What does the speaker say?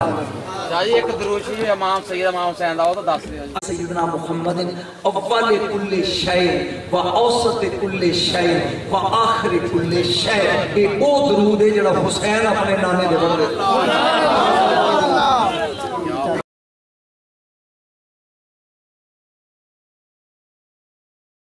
ਸ਼ਾਹ ਜੀ ਇੱਕ ਦਰੂਸ਼ੀ ਇਮਾਮ ਸੈਯਦ ਇਮਾਮ ਹੁਸੈਨ ਦਾ ਉਹ ਤਾਂ ਦੱਸ ਦਿਓ ਜੀ سيدنا محمد اول كل شيء واوسط كل شيء واخر اے او درود ہے جڑا حسین اپنے نانے دے بندے